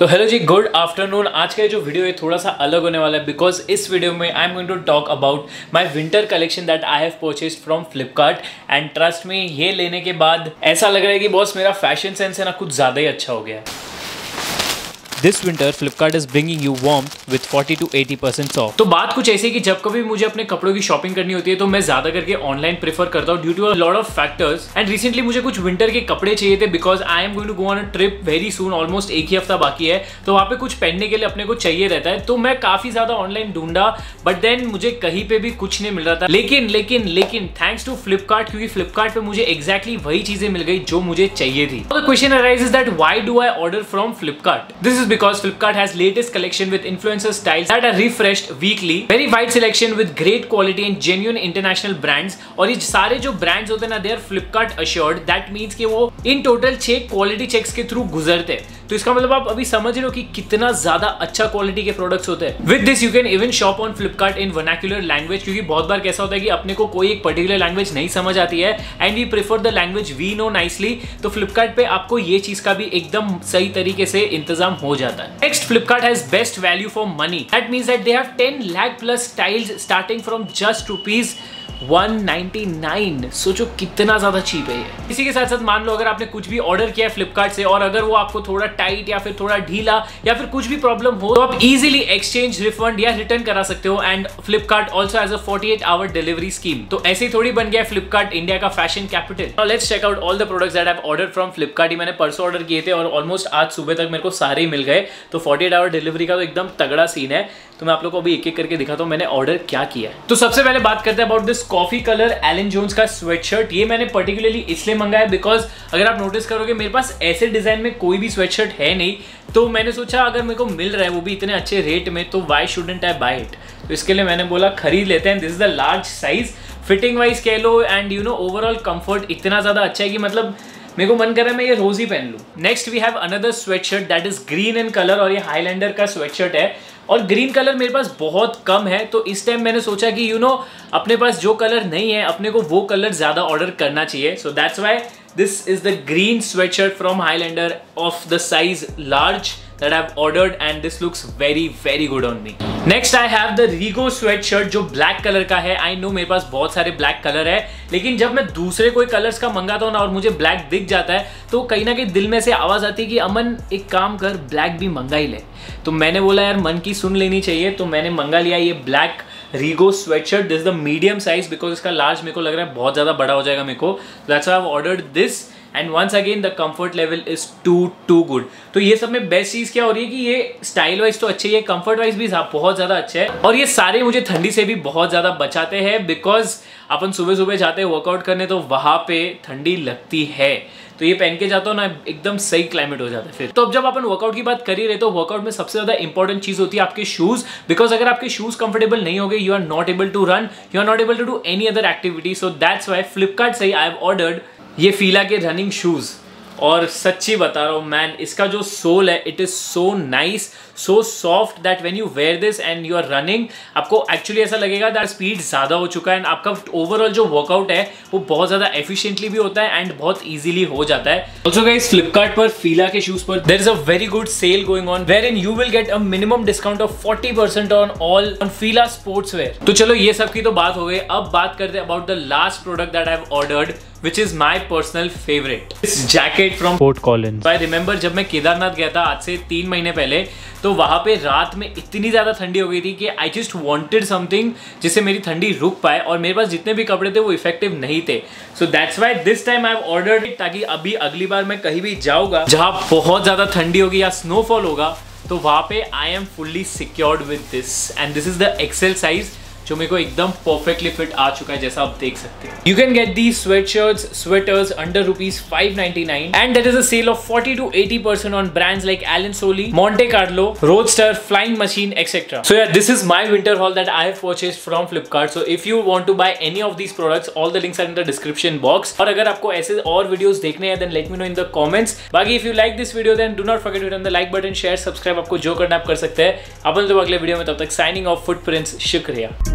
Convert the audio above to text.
तो हेलो जी good afternoon आज का जो वीडियो है थोड़ा सा अलग होने वाला है बिकॉज़ इस वीडियो में I am going to talk about my winter collection that I have purchase from Flipkart and trust me ये लेने के बाद ऐसा लग रहा है कि बॉस मेरा फ़ैशन सेंस है ना कुछ ज़्यादा ही अच्छा हो गया। है this winter Flipkart is bringing you warm with 40 to 80 percent off तो बात कुछ ऐसी कि जब कभी मुझे अपने कपड़ों की शॉपिंग करनी होती है तो मैं ज़्यादा करके ऑनलाइन प्रेफर करता हूँ due to lot of factors and recently मुझे कुछ विंटर के कपड़े चाहिए थे because I am going to go on a trip very soon almost एक ही हफ़्ता बाकी है तो वहाँ पे कुछ पहनने के लिए अपने को चाहिए रहता है। तो मैं काफ़ी ज़्यादा ऑनलाइन ढूंढा बट देन मुझे कहीं पे भी कुछ नहीं मिल रहा था। लेकिन लेकिन लेकिन थैंक्स टू फ्लिपकार्ट क्योंकि फ्लिपकार्ट पे मुझे एक्जैक्टली वही चीज़ें मिल गई जो मुझे चाहिए थी। Question arise is that why do I order from Flipkart this is because Flipkart has latest collection with influencer styles that are refreshed weekly. Very wide selection with great quality and genuine international brands. और ये सारे जो brands होते हैं ना they are Flipkart assured. That means कि वो in total छह quality checks के through गुजरते हैं तो इसका मतलब आप अभी समझ रहे हो कि कितना ज़्यादा अच्छा क्वालिटी के प्रोडक्ट्स होते हैं। With this you can even shop on Flipkart in vernacular language क्योंकि बहुत बार कैसा होता है कि अपने को कोई एक पर्टिकुलर लैंग्वेज नहीं समझ आती है and we prefer the language we know nicely तो फ्लिपकार्ट आपको ये चीज़ का भी एकदम सही तरीके से इंतज़ाम हो जाता है। Next Flipkart has best value for money that means that they have 10 lakh plus styles starting from just rupees 199 सोचो कितना ज़्यादा चीप है ये। इसी के साथ साथ मान लो अगर आपने कुछ भी ऑर्डर किया है फ्लिपकार्ट से, और अगर वो आपको थोड़ा टाइट या फिर थोड़ा ढीला या फिर कुछ भी प्रॉब्लम हो तो आप इजीली एक्सचेंज रिफंड या रिटर्न करा सकते हो। And Flipkart also has a 48 hour delivery scheme तो ऐसे ही थोड़ी बन गया फ्लिपकार्ट इंडिया का fashion capital let's check out all the products that I order from Flipkart ही मैंने परसों ऑर्डर किए थे और ऑलमोस्ट आज सुबह तक मेरे को सारे मिल गए। तो 48 आवर डिलीवरी का तो एकदम तगड़ा सीन है। तो मैं आप लोग को अभी एक एक करके दिखाता हूँ मैंने ऑर्डर क्या किया है। तो सबसे पहले बात करते हैं about this coffee colour Allen Jones का स्वेटशर्ट ये मैंने पर्टिकुलरली इसलिए मंगाया बिकॉज़ अगर आप नोटिस करोगे मेरे पास ऐसे डिज़ाइन में कोई भी स्वेटशर्ट है नहीं तो मैंने सोचा अगर मेरे को मिल रहा है वो भी इतने अच्छे रेट में तो why shouldn't I buy it तो इसके लिए मैंने बोला खरीद लेते हैं। This is the large size fitting wise कह लो and you know overall comfort इतना ज़्यादा अच्छा है कि मतलब मेरे को मन कर रहा है मैं ये रोज ही पहन लूँ। Next we have another sweat shirt that is green in colour और ये हाईलैंडर का स्वेट शर्ट है। और ग्रीन कलर मेरे पास बहुत कम है तो इस टाइम मैंने सोचा कि यू you नो know, अपने पास जो कलर नहीं है अपने को वो कलर ज़्यादा ऑर्डर करना चाहिए। So that's why is the green sweat shirt from Highlander of the size large that I've ordered and this looks very very good on me. Next I have the Rigo sweat shirt जो black colour का है. I know मेरे पास बहुत सारे black colour है, लेकिन जब मैं दूसरे कोई कलर्स का मंगाता हूँ ना और मुझे ब्लैक दिख जाता है तो कहीं ना कहीं दिल में से आवाज़ आती है कि अमन, एक काम कर ब्लैक भी मंगा ही ले। तो मैंने बोला, यार, मन की सुन लेनी चाहिए। तो मैंने मंगा लिया ये black Rigo sweat shirt this the medium size because इसका लार्ज मेरे को लग रहा है बहुत ज़्यादा बड़ा हो जाएगा मेरे को। That's I have ordered this and once again the comfort level is too too good तो ये सब में बेस्ट चीज़ क्या हो रही है कि ये स्टाइल वाइज तो अच्छे ही कंफर्ट वाइज भी बहुत ज़्यादा अच्छे है। और ये सारे मुझे ठंडी से भी बहुत ज़्यादा बचाते हैं बिकॉज़ अपन सुबह सुबह जाते हैं वर्कआउट करने तो वहाँ पे ठंडी लगती है। तो ये पहन के जाता हूँ ना, एकदम सही क्लाइमेट हो जाता है फिर। तो अब जब अपन वर्कआउट की बात कर ही रहे तो वर्कआउट में सबसे ज़्यादा इंपॉर्टेंट चीज़ होती है आपके शूज़ बिकॉज़ अगर आपके शूज़ कंफर्टेबल नहीं हो गए you are not able to run you are not able to do any other activity so that's why Flipkart से आई हैव ऑर्डर्ड ये फीला के रनिंग शूज़ और सच्ची बता रहा हूँ मैन इसका जो सोल है it is so nice so soft that when you wear this and you are running आपको एक्चुअली ऐसा लगेगा दैट स्पीड ज़्यादा हो चुका है एंड आपका ओवरऑल जो वर्कआउट है, वो बहुत ज़्यादा एफिशिएंटली भी होता है एंड बहुत ईजिली हो जाता है। ऑल्सो गाइस फ्लिपकार्ट पर फीला के शूज़ पर there is a very good sale going on wherein you will get a minimum discount of forty percent on all on Fila sports wear तो चलो, ये सब की तो बात हो गई। अब बात करते about the last product that I ordered which is my personal favourite jacket from Fort Collins I remember जब मैं केदारनाथ गया था आज से तीन महीने पहले तो वहाँ पे रात में इतनी ज़्यादा ठंडी हो गई थी कि आई जस्ट वॉन्टेड समथिंग जिससे मेरी ठंडी रुक पाए और मेरे पास जितने भी कपड़े थे वो इफ़ेक्टिव नहीं थे। So that's why this time I order ताकि अभी अगली बार मैं कहीं भी जाऊँगा जहाँ बहुत ज़्यादा ठंडी होगी या स्नोफॉल होगा तो वहाँ पे I am fully secured with this and this is the XL size जो मेरे को एकदम परफेक्टली फिट आ चुका है जैसा आप देख सकते हैं। You can get the sweat shirt sweaters under rupees five ninety nine and that is a sale of forty to eighty percent on brands like Allen Solly Monte Carlo Roadster Flying Machine etcetera so यार this is my winter haul that I have purchase from Flipkart so if you want to buy any of these products all the links are in the description box और अगर आपको ऐसे और videos देखने हैं then let me know in the comments बाकी if you like this video then do not forget to the like button share subscribe आपको जो करना आप कर सकते हैं। अपन तो अगले वीडियो में तब तक साइनिंग ऑफ़ फुट प्रिंट्स शुक्रिया।